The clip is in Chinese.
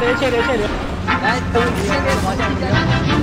谢谢谢谢谢谢。来，等你，谢谢王。